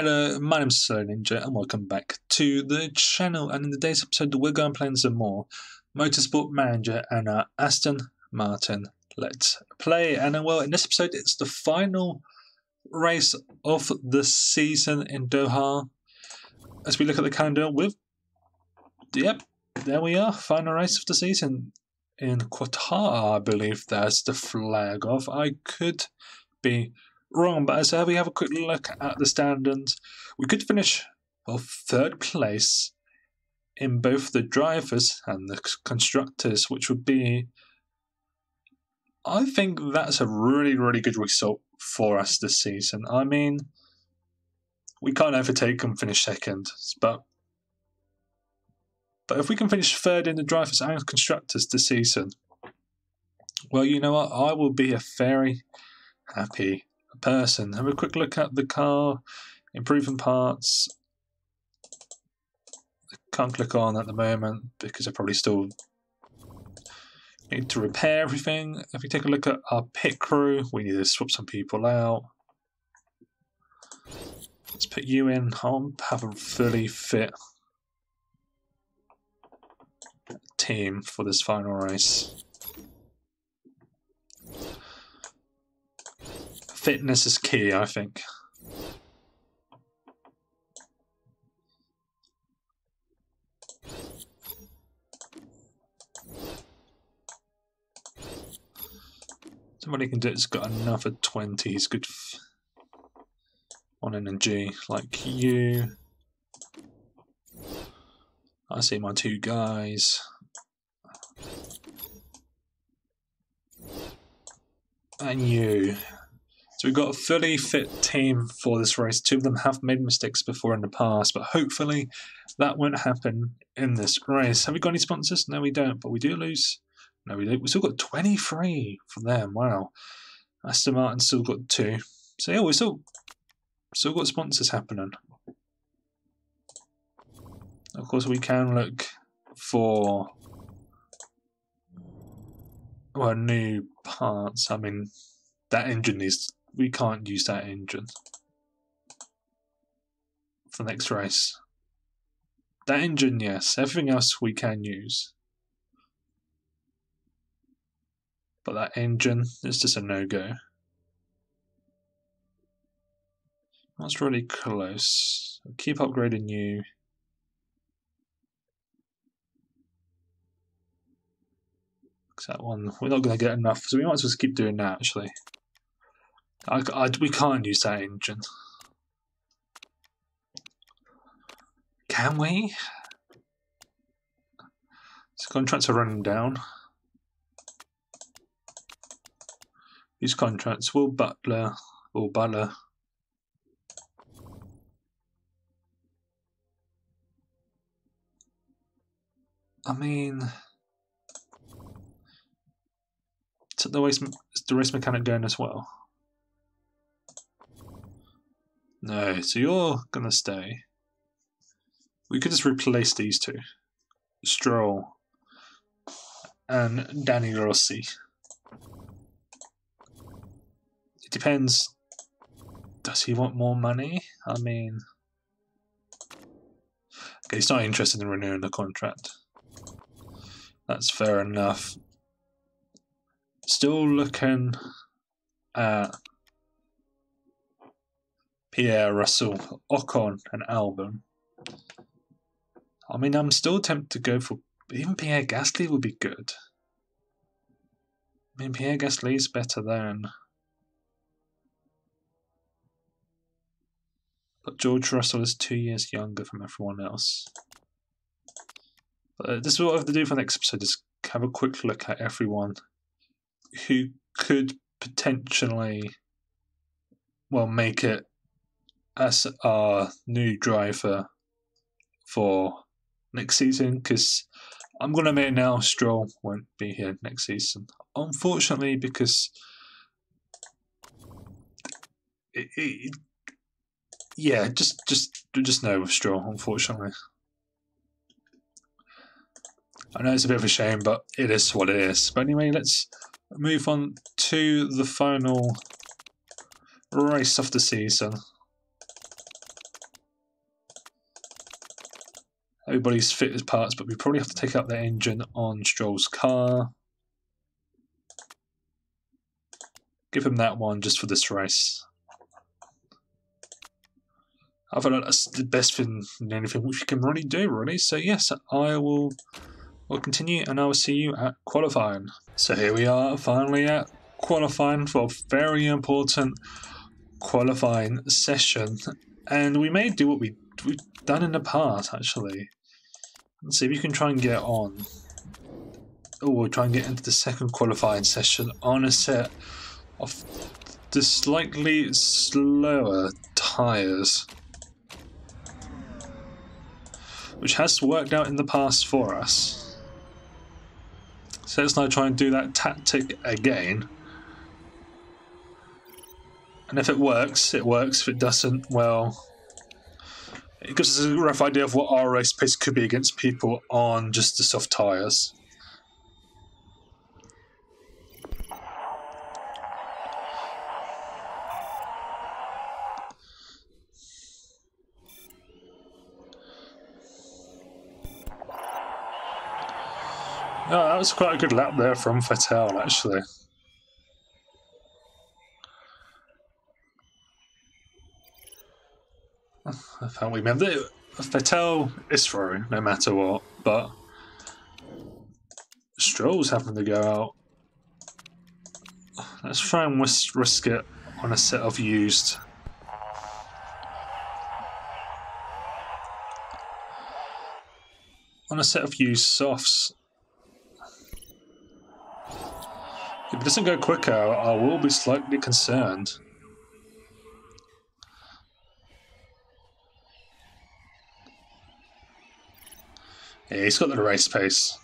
Hello, my name's Slow Ninja, and welcome back to the channel. And in today's episode, we're going to play some more Motorsport Manager and uh, Aston Martin. Let's play. And uh, well, in this episode, it's the final race of the season in Doha. As we look at the calendar, with yep, there we are, final race of the season in Qatar. I believe there's the flag of. I could be wrong, but as we have a quick look at the standings, we could finish well third place in both the drivers and the constructors, which would be. I think that's a really, really good result for us this season. I mean, we can't overtake and finish second, but but if we can finish third in the drivers and constructors this season, well, you know what? I will be a very happy person. Have a quick look at the car, improving parts. I can't click on at the moment because I probably still need to repair everything. If we take a look at our pit crew, we need to swap some people out. Let's put you in. I'll have a fully fit team for this final race. Fitness is key, I think. Somebody can do it's got another 20, he's good on energy, like you. I see my two guys. And you. So we've got a fully fit team for this race. Two of them have made mistakes before in the past, but hopefully that won't happen in this race. Have we got any sponsors? No, we don't, but we do lose. No, we don't. We've still got 23 for them. Wow. Aston Martin still got two. So yeah, we still still got sponsors happening. Of course, we can look for well new parts. I mean, that engine needs we can't use that engine for the next race. That engine, yes. Everything else we can use. But that engine is just a no-go. That's really close. keep upgrading you. That one, we're not going to get enough, so we might as well keep doing that actually. I, I, we can't use that engine. Can we? These contracts are running down. These contracts will Butler, will Butler. I mean, is the race, is the race mechanic going as well? No, so you're gonna stay. We could just replace these two. Stroll and Danny Rossi. It depends. Does he want more money? I mean... Okay, he's not interested in renewing the contract. That's fair enough. Still looking at Pierre Russell, Ocon, and Albon. I mean, I'm still tempted to go for even Pierre Gasly would be good. I mean, Pierre Gasly is better than. But George Russell is two years younger from everyone else. But uh, this is what I have to do for the next episode: is have a quick look at everyone who could potentially, well, make it as our new driver for next season because I'm going to admit now Stroll won't be here next season. Unfortunately, because it, it, yeah, just just just no with Stroll. Unfortunately, I know it's a bit of a shame, but it is what it is. But anyway, let's move on to the final race of the season. Everybody's fit as parts, but we probably have to take out the engine on Stroll's car. Give him that one just for this race. I like that's the best thing, in anything which you can really do, really. So yes, I will will continue, and I will see you at qualifying. So here we are, finally at qualifying for a very important qualifying session, and we may do what we we've done in the past actually. Let's see if you can try and get on. Oh, we'll try and get into the second qualifying session on a set of the slightly slower tyres. Which has worked out in the past for us. So let's now try and do that tactic again. And if it works, it works. If it doesn't, well, it gives us a rough idea of what our race pace could be against people on just the soft tyres. Oh, that was quite a good lap there from Vettel, actually. I we remember Vettel is through no matter what, but Stroll's having to go out. Let's try and risk it on a set of used. On a set of used softs. If it doesn't go quicker, I will be slightly concerned. Yeah, he's got the race pace.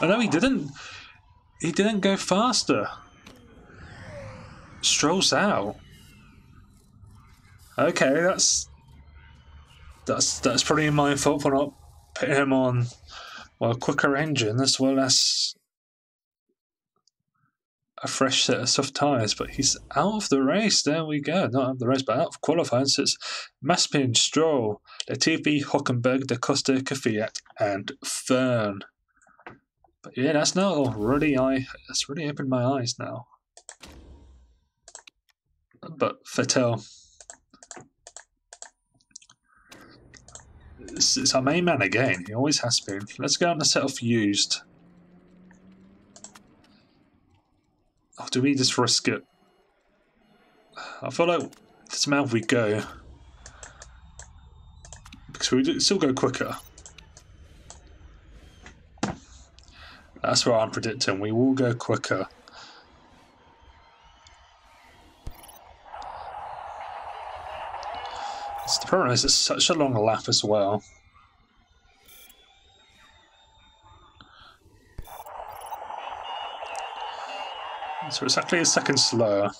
Oh no, he didn't. He didn't go faster. Strolls out. Okay, that's that's that's probably my fault for not putting him on well a quicker engine as well as a fresh set of soft tyres, but he's out of the race. There we go. Not out of the race, but out of qualifying. So it's Mazepin, Stroll, Latifi, Hulkenberg, Da Costa, Kvyat, and Vergne. But yeah, that's now already I that's really opened my eyes now. But Vettel. It's, it's our main man again. He always has been. Let's go on the set off used. Oh, do we just risk it? I feel like this amount we go. Because we still go quicker. That's what I'm predicting. We will go quicker. It's the problem is it's such a long lap as well. So it's actually a second slower.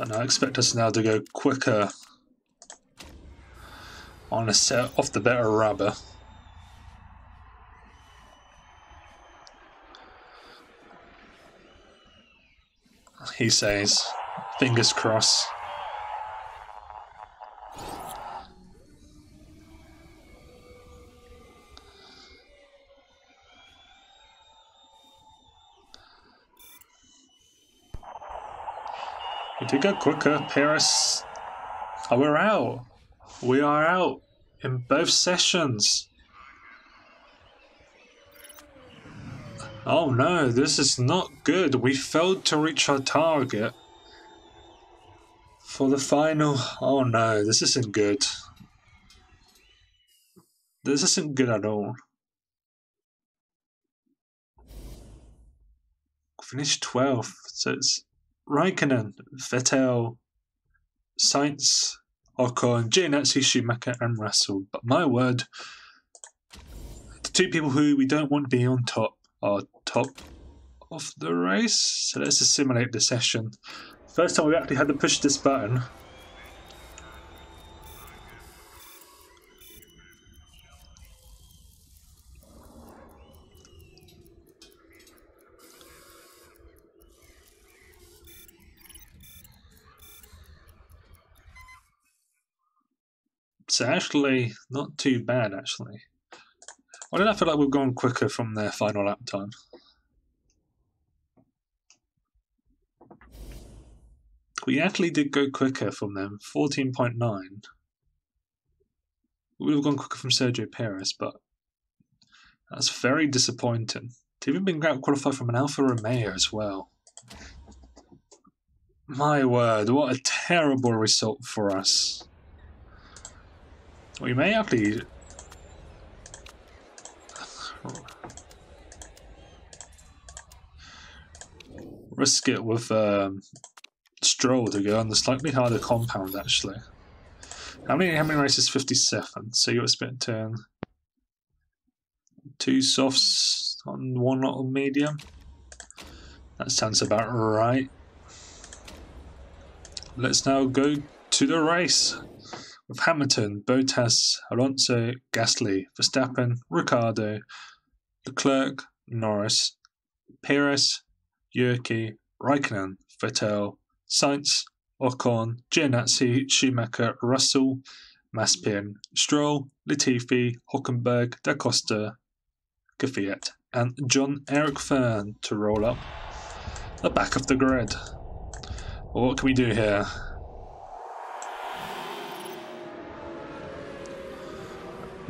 And I expect us now to go quicker on a set of the better rubber. He says, fingers crossed. Go quicker. Paris. Oh, we're out. We are out in both sessions. Oh no, this is not good. We failed to reach our target for the final. Oh no, this isn't good. This isn't good at all. Finished 12th, so it's Raikkonen, Vettel, Sainz, Ocon, Giovinazzi, Schumacher, and Russell. But my word, the two people who we don't want to be on top are top of the race. So let's just simulate the session. First time we actually had to push this button. It's actually not too bad, actually. Why did I feel like we've gone quicker from their final lap time? We actually did go quicker from them, 14.9. We would have gone quicker from Sergio Perez, but that's very disappointing. To even been qualified from an Alfa Romeo as well. My word, what a terrible result for us. We may have actually risk it with um, Stroll to go on the slightly harder compound actually. How many how many races? Fifty seven. So you expect turn two softs on one little medium. That sounds about right. Let's now go to the race with Hamilton, Bottas, Alonso, Gasly, Verstappen, Ricciardo, Leclerc, Norris, Perez, Yuki, Raikkonen, Vettel, Sainz, Ocon, Giovinazzi, Schumacher, Russell, Mazepin, Stroll, Latifi, Hulkenberg, Da Costa, Kvyat, and John Eric Vergne to roll up the back of the grid. what can we do here?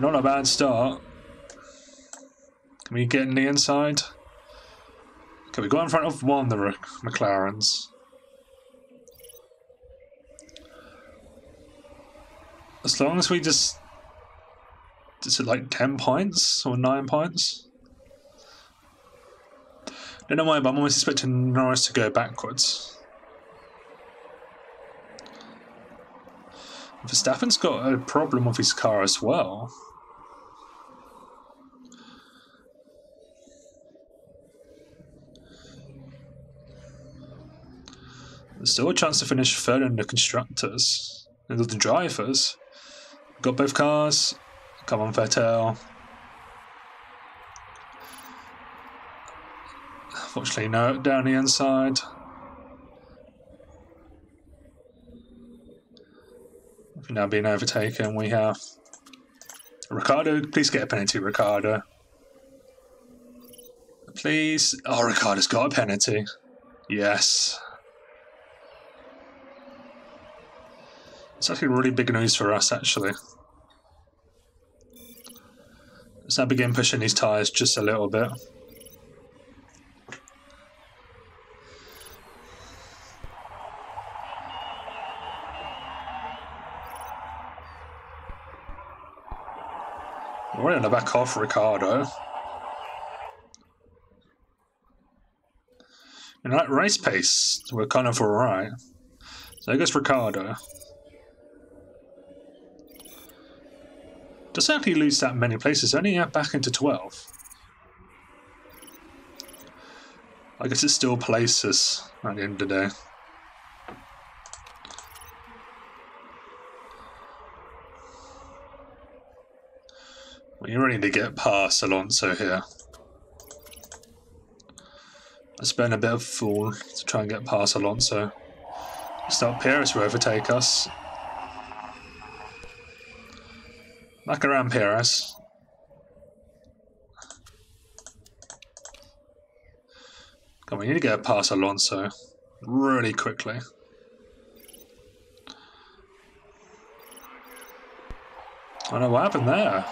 Not a bad start. Can we get in the inside? Can we go in front of one of the McLarens? As long as we just... Is it like 10 points or 9 points? Don't know why, but I'm always expecting Norris to go backwards. Verstappen's got a problem with his car as well. There's still a chance to finish third the constructors and the drivers. Got both cars. Come on, Vettel. Fortunately, no down the inside. We've now been overtaken. We have Ricciardo. Please get a penalty, Ricciardo. Please. Oh, Ricciardo's got a penalty. Yes. It's actually really big news for us, actually. Let's now begin pushing these tyres just a little bit. We're in the back off Ricciardo. In that race pace, we're kind of alright. So I guess Ricciardo. Doesn't actually lose that many places, only uh, back into 12. I guess it still places at the end of the day. We really need to get past Alonso here. I spend a bit of fool to try and get past Alonso. Start Perez will overtake us. Back around Perez. Come on, we need to get past Alonso really quickly. I don't know what happened there.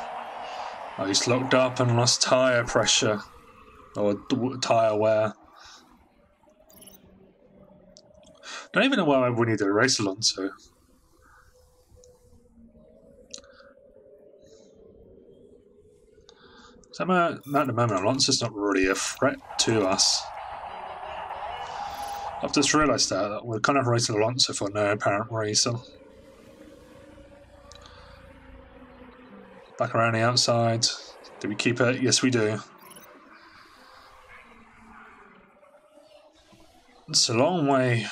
Oh, he's locked up and lost tyre pressure. Or tyre wear. Don't even know why we need to race Alonso. So at the moment, Alonso's not really a threat to us. I've just realised that, that we're kind of racing Alonso for no apparent reason. Back around the outside. Do we keep it? Yes, we do. It's a long way.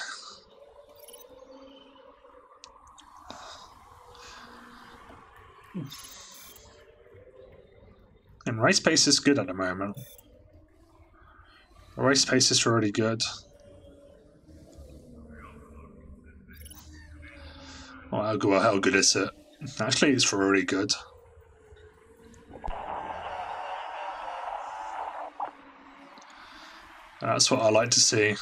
Race pace is good at the moment. race pace is really good. Well, how good is it? Actually, it's really good. That's what I like to see.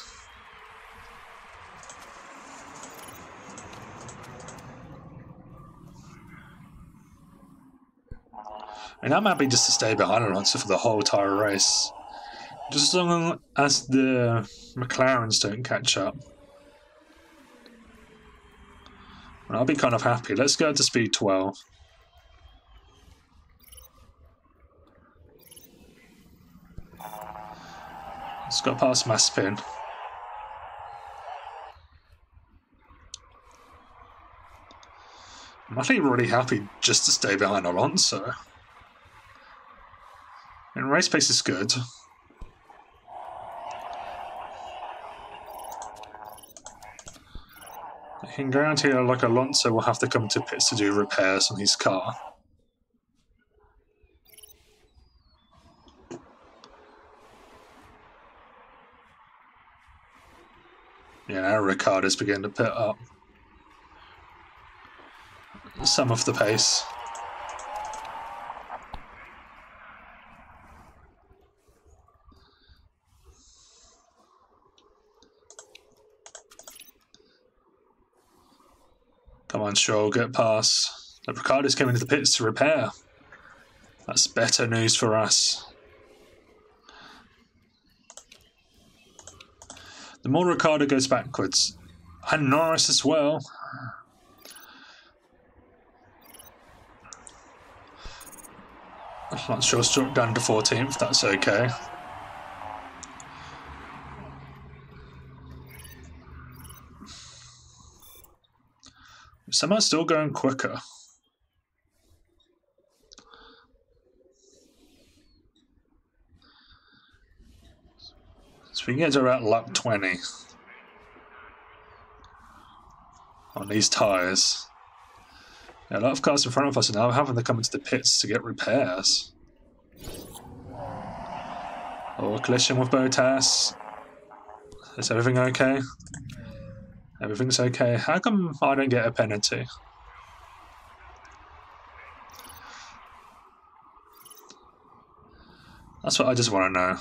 And I'm happy just to stay behind Alonso for the whole entire race. Just as long as the McLarens don't catch up. I'll be kind of happy. Let's go to speed 12. Let's go past Mazepin. I'm actually really happy just to stay behind Alonso. And race pace is good. I can guarantee that like Alonso will have to come to pits to do repairs on his car. Yeah, now Ricciardo's beginning to pit up. Some of the pace. Come on, Stroll, get past. The Ricciardo's coming to the pits to repair. That's better news for us. The more Ricciardo goes backwards, and Norris as well. I'm not sure struck down to 14th, that's okay. Somehow still going quicker. So we get to about lap 20 on these tyres. Yeah, a lot of cars in front of us are now having to come into the pits to get repairs. Oh, collision with Bottas. Is everything okay? Everything's okay. How come I don't get a penalty? That's what I just want to know.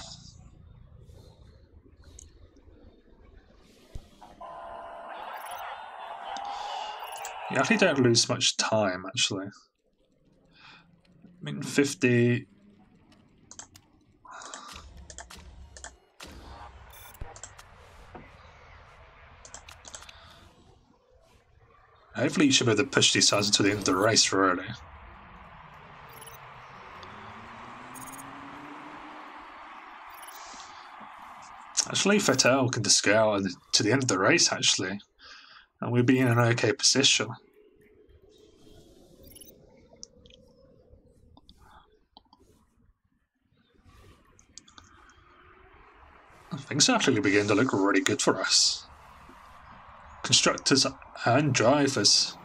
You actually don't lose much time, actually. I mean, 50... Hopefully you should be able to push these sides until the end of the race really. Eh? Actually, Vettel can just go to the end of the race, actually. And we'll be in an okay position. Things are actually begin to look really good for us constructors and drivers.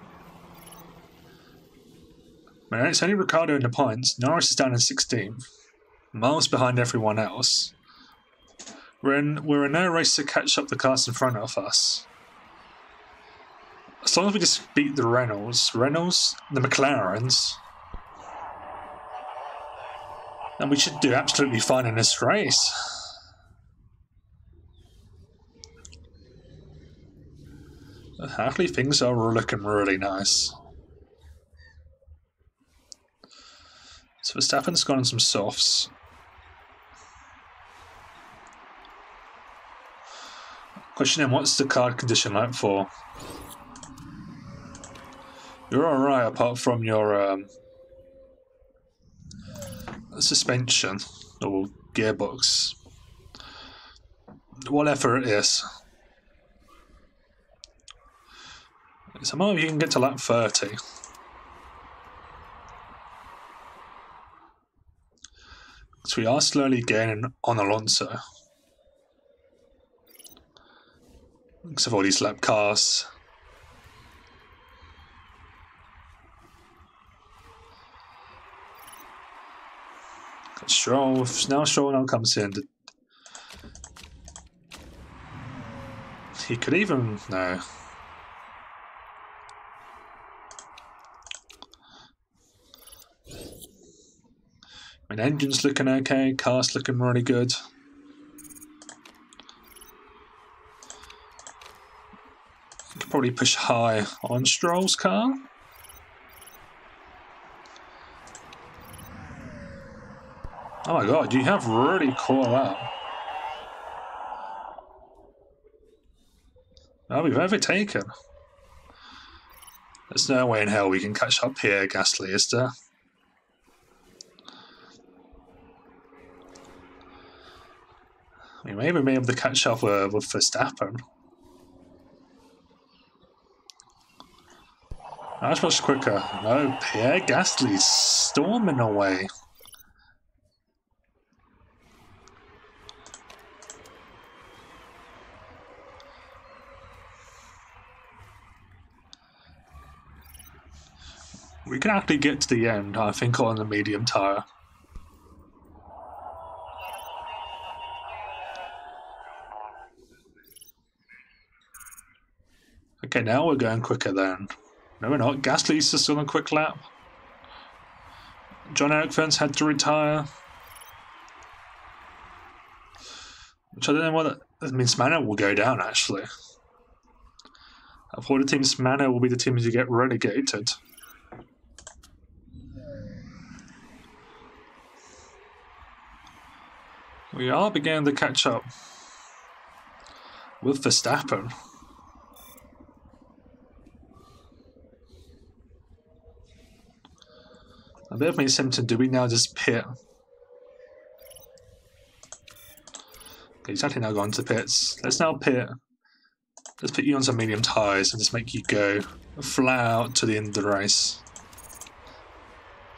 Man, it's only Ricciardo in the points. Norris is down in 16th, miles behind everyone else. We're in, we're in no race to catch up the cars in front of us. As long as we just beat the Reynolds, Reynolds, the McLarens, then we should do absolutely fine in this race. Actually, things are looking really nice. So Verstappen's gone on some softs. Questioning what's the card condition like for? You're alright apart from your um, suspension or gearbox. Whatever it is. Somehow you can get to lap 30. So we are slowly gaining on Alonso. Because of all these lap cars. Stroll, now Stroll now comes in. He could even, no. Mean, engine's looking okay, car's looking really good. Could probably push high on Stroll's car. Oh my god, you have really caught up. Oh, we've overtaken. There's no way in hell we can catch up here, Gasly, is there? We may be able to catch up with, with Verstappen. That's much quicker. No, Pierre Gasly's storming away. We can actually get to the end, I think, on the medium tire. Okay, now we're going quicker then. No, we're not. Gasly's just on a quick lap. John-Eric Vergne's had to retire. Which I don't know what that means. Manor will go down, actually. I thought the team's Manor will be the teams who get relegated. We are beginning to catch up with Verstappen. A bit of me Simpson, do we now just pit? Okay, he's now gone to pits. Let's now pit. Let's put you on some medium tyres and just make you go flat out to the end of the race.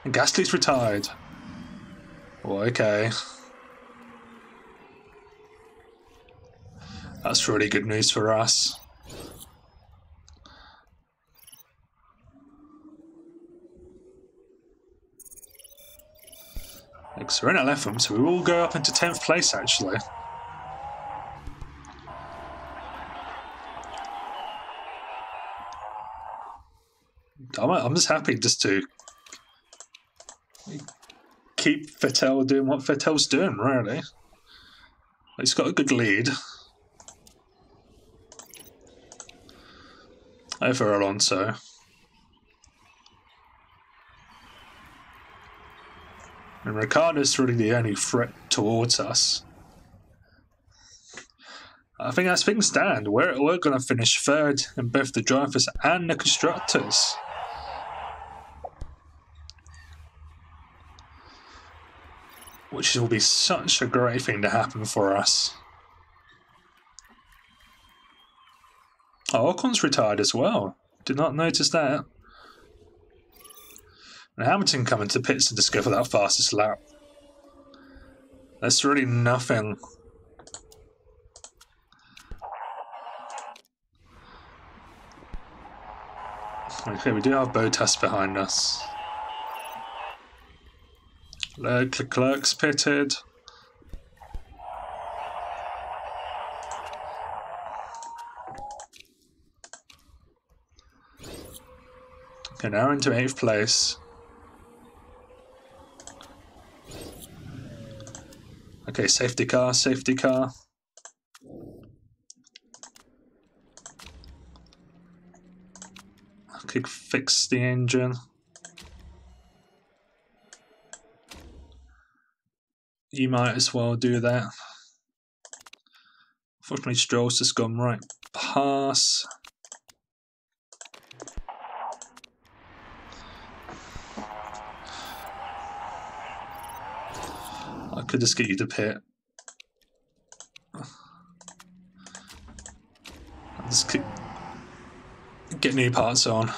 And Gasly's retired. Oh, okay. That's really good news for us. Because we're in 11th, so we will go up into 10th place actually. I'm, I'm just happy just to keep Vettel doing what Vettel's doing, really. He's got a good lead. over Alonso. And Ricciardo's really the only threat towards us. I think as things stand, we're, we're going to finish third in both the drivers and the constructors. Which will be such a great thing to happen for us. Oh, Ocon's retired as well. Did not notice that. And Hamilton coming to pits to discover that fastest lap. That's really nothing. Okay, we do have Bottas behind us. Leclerc's pitted. Okay, now into 8th place. Okay, safety car, safety car. I could fix the engine. You might as well do that. Unfortunately, Stroll's just gone right past. Could just get you to pit. Just keep, get new parts on.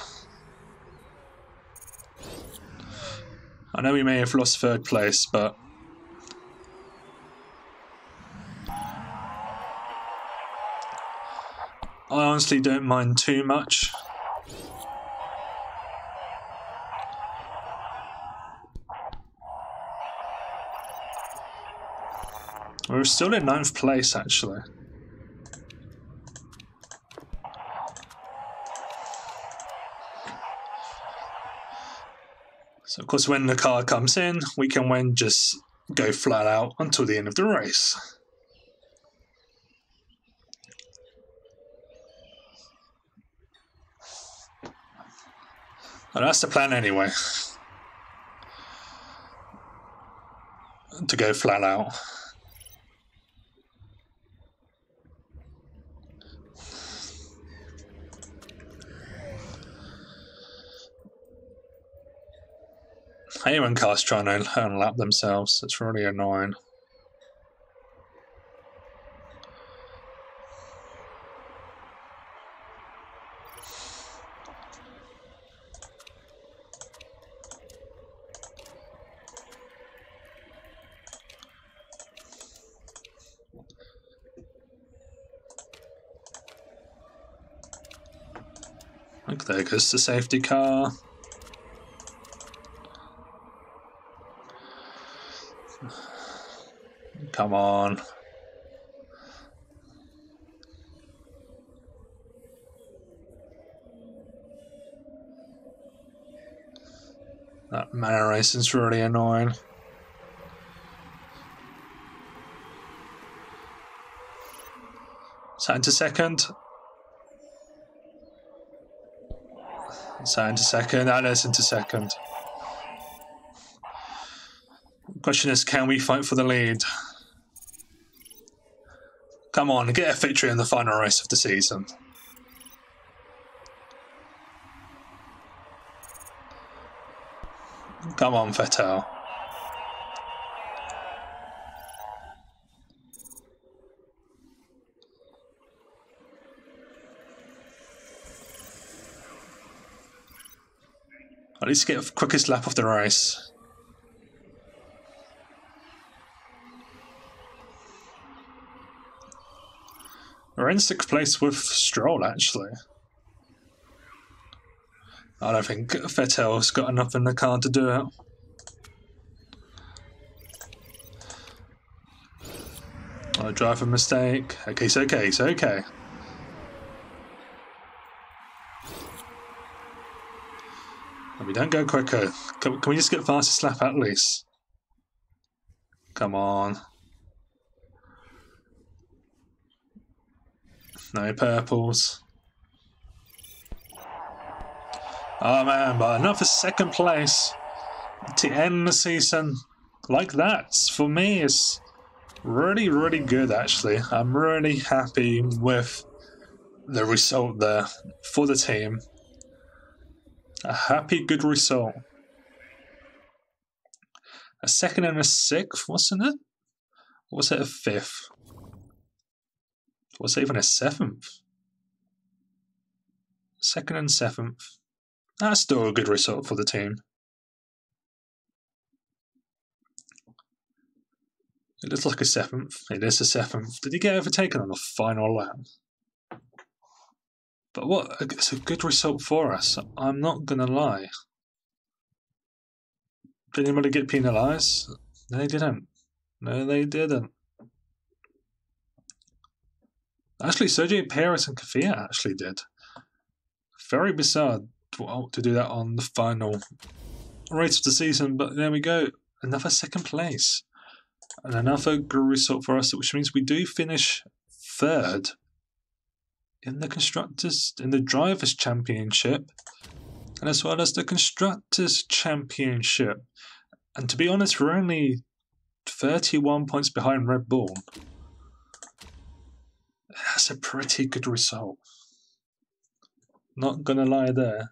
I know we may have lost third place, but I honestly don't mind too much. We're still in ninth place, actually. So, of course, when the car comes in, we can then just go flat out until the end of the race. That's the plan anyway. To go flat out. When cars trying to unlap themselves. It's really annoying. Look, there goes the safety car. Come on. That manor racing's really annoying. Is that into second? Is that second? Ah, that is into second. Question is, can we fight for the lead? Come on, get a victory in the final race of the season. Come on, Vettel. At least get quickest lap of the race. We're in sixth place with Stroll, actually. I don't think Vettel's got enough in the car to do it. Oh, driver mistake. Okay, so okay, so okay. We don't go quicker. Can, can we just get fastest lap at least? Come on. No purples. Oh man, but enough for second place to end the season like that. For me, it's really, really good actually. I'm really happy with the result there for the team. A happy, good result. A second and a sixth, wasn't it? Or was it a fifth? Was it even a seventh? Second and seventh. That's still a good result for the team. It looks like a seventh. It is a seventh. Did he get overtaken on the final lap? But what? It's a good result for us. I'm not to lie. Did anybody get penalised? No, they didn't. No, they didn't. Actually, Sergio Perez and Kvyat actually did. Very bizarre to, uh, to do that on the final race of the season, but there we go. Another second place. And another good result for us, which means we do finish third in the constructors in the drivers championship and as well as the constructors championship and to be honest we're only 31 points behind red bull that's a pretty good result. Not gonna lie there.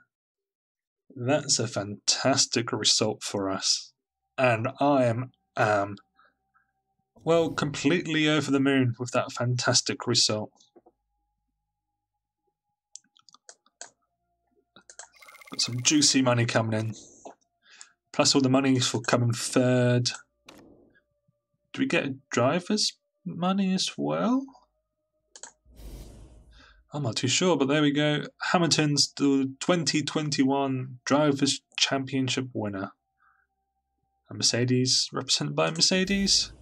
That's a fantastic result for us. And I am, um, well, completely over the moon with that fantastic result. Got some juicy money coming in. Plus all the money for coming third. Do we get driver's money as well? I'm not too sure, but there we go. Hamilton's the 2021 Drivers' Championship winner. A Mercedes, represented by Mercedes.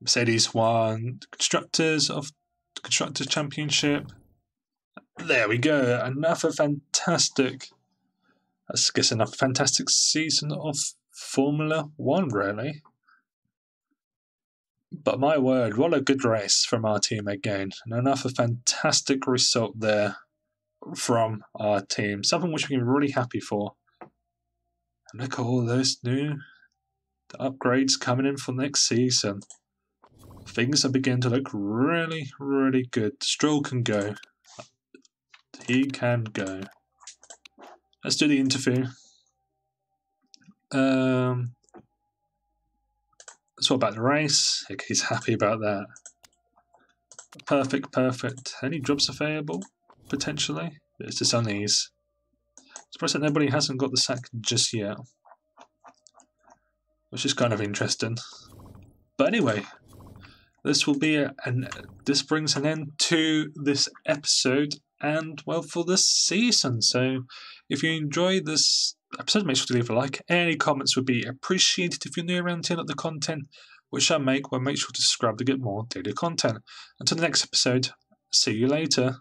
Mercedes won Constructors of the Constructors' Championship. There we go. Another fantastic, That's guessing a fantastic season of Formula One, really. But my word, what a good race from our team again. And another fantastic result there from our team. Something which we can be really happy for. And look at all those new upgrades coming in for next season. Things are beginning to look really, really good. Stroll can go. He can go. Let's do the interview. Um, so about the race. He's happy about that. Perfect, perfect. Any jobs available? Potentially. It's just on these. Surprised that nobody hasn't got the sack just yet. Which is kind of interesting. But anyway, this will be a, and this brings an end to this episode and well for this season. So if you enjoyed this episode, make sure to leave a like. Any comments would be appreciated. If you're new around here, like the content which I make, well make sure to subscribe to get more daily content. Until the next episode, see you later.